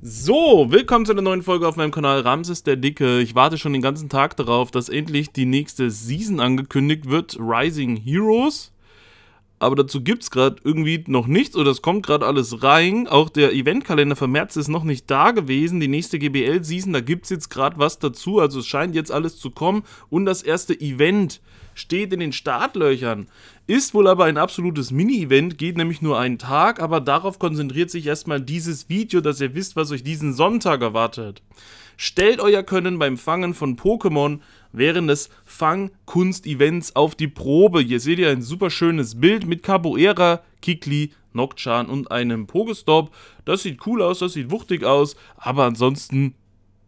So, willkommen zu einer neuen Folge auf meinem Kanal Ramses der Dicke. Ich warte schon den ganzen Tag darauf, dass endlich die nächste Season angekündigt wird, Rising Heroes. Aber dazu gibt es gerade irgendwie noch nichts oder es kommt gerade alles rein. Auch der Eventkalender für März ist noch nicht da gewesen. Die nächste GBL-Season, da gibt es jetzt gerade was dazu. Also es scheint jetzt alles zu kommen. Und das erste Event steht in den Startlöchern. Ist wohl aber ein absolutes Mini-Event, geht nämlich nur einen Tag, aber darauf konzentriert sich erstmal dieses Video, dass ihr wisst, was euch diesen Sonntag erwartet. Stellt euer Können beim Fangen von Pokémon während des Fang-Kunst-Events auf die Probe. Hier seht ihr ein super schönes Bild mit Capoeira, Kikli, Nocturne und einem Pokestop. Das sieht cool aus, das sieht wuchtig aus, aber ansonsten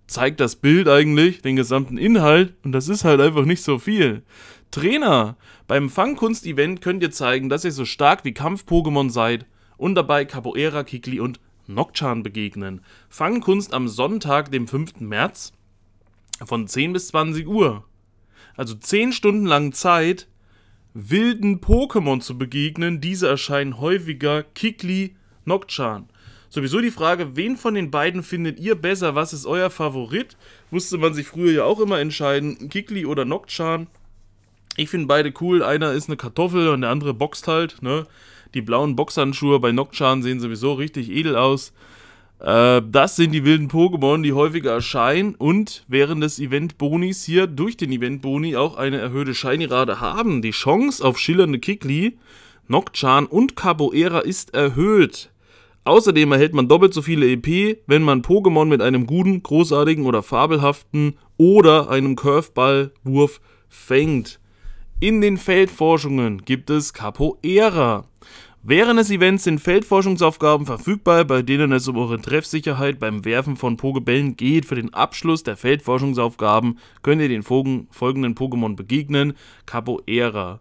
zeigt das Bild eigentlich den gesamten Inhalt und das ist halt einfach nicht so viel. Trainer, beim Fangkunst-Event könnt ihr zeigen, dass ihr so stark wie Kampf-Pokémon seid und dabei Capoeira, Kikli und Nocturne begegnen. Fangkunst am Sonntag, dem 5. März von 10 bis 20 Uhr. Also 10 Stunden lang Zeit, wilden Pokémon zu begegnen. Diese erscheinen häufiger Kikli, Nocturne. Sowieso die Frage, wen von den beiden findet ihr besser? Was ist euer Favorit? Musste man sich früher ja auch immer entscheiden, Kikli oder Nocturne. Ich finde beide cool. Einer ist eine Kartoffel und der andere boxt halt. Ne? Die blauen Boxhandschuhe bei Nocturne sehen sowieso richtig edel aus. Äh, das sind die wilden Pokémon, die häufiger erscheinen und während des Event-Bonis hier durch den Event-Boni auch eine erhöhte Shiny-Rate haben. Die Chance auf schillernde Kikli, Nocturne und Capoeira ist erhöht. Außerdem erhält man doppelt so viele EP, wenn man Pokémon mit einem guten, großartigen oder fabelhaften oder einem Curveball-Wurf fängt. In den Feldforschungen gibt es Capoeira. Während des Events sind Feldforschungsaufgaben verfügbar, bei denen es um eure Treffsicherheit beim Werfen von Pokebällen geht. Für den Abschluss der Feldforschungsaufgaben könnt ihr den folgenden Pokémon begegnen. Capoeira.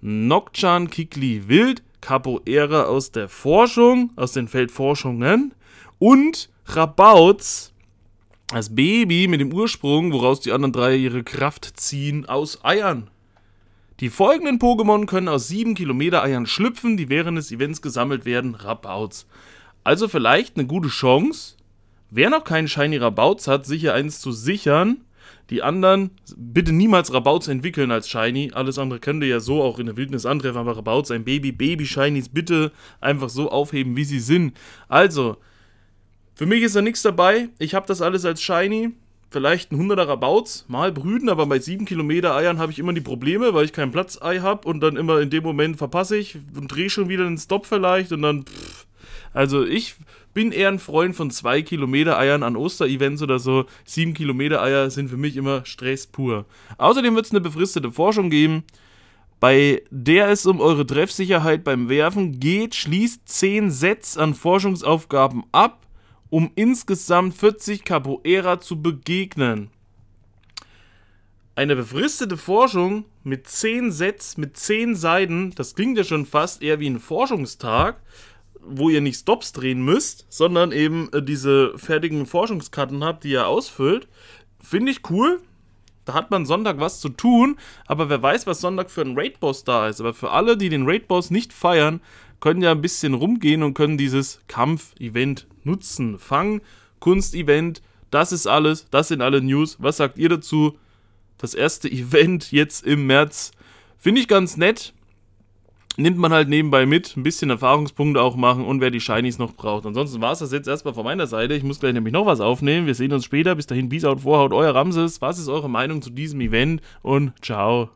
Nocturne Kikli Wild, Capoeira aus der Forschung, aus den Feldforschungen und Rabauz, das Baby mit dem Ursprung, woraus die anderen drei ihre Kraft ziehen, aus Eiern. Die folgenden Pokémon können aus 7 Kilometer Eiern schlüpfen, die während des Events gesammelt werden, Rabauz. Also vielleicht eine gute Chance, wer noch keinen Shiny Rabauz hat, sicher eins zu sichern. Die anderen bitte niemals Rabauz entwickeln als Shiny. Alles andere könnt ihr ja so auch in der Wildnis antreffen, aber Rabauz, ein Baby, Baby-Shinies bitte einfach so aufheben, wie sie sind. Also, für mich ist da nichts dabei. Ich habe das alles als Shiny. Vielleicht ein 100er Rabauz, mal brüten, aber bei 7 Kilometer Eiern habe ich immer die Probleme, weil ich kein Platzei habe und dann immer in dem Moment verpasse ich und drehe schon wieder einen Stop vielleicht und dann. Pff. Also ich bin eher ein Freund von 2 Kilometer Eiern an Osterevents oder so. 7 Kilometer Eier sind für mich immer Stress pur. Außerdem wird es eine befristete Forschung geben, bei der es um eure Treffsicherheit beim Werfen geht. Schließt 10 Sets an Forschungsaufgaben ab, um insgesamt 40 Capoeira zu begegnen. Eine befristete Forschung mit 10 Sets, mit 10 Seiten, das klingt ja schon fast eher wie ein Forschungstag wo ihr nicht Stops drehen müsst, sondern eben äh, diese fertigen Forschungskarten habt, die ihr ausfüllt. Finde ich cool. Da hat man Sonntag was zu tun, aber wer weiß, was Sonntag für ein Raid-Boss da ist. Aber für alle, die den Raid-Boss nicht feiern, können ja ein bisschen rumgehen und können dieses Kampf-Event nutzen. Fang, Kunst-Event, das ist alles, das sind alle News. Was sagt ihr dazu? Das erste Event jetzt im März. Finde ich ganz nett nimmt man halt nebenbei mit, ein bisschen Erfahrungspunkte auch machen und wer die Shinies noch braucht. Ansonsten war es das jetzt erstmal von meiner Seite. Ich muss gleich nämlich noch was aufnehmen. Wir sehen uns später. Bis dahin, Peace out, Vorhaut, euer Ramses. Was ist eure Meinung zu diesem Event und ciao.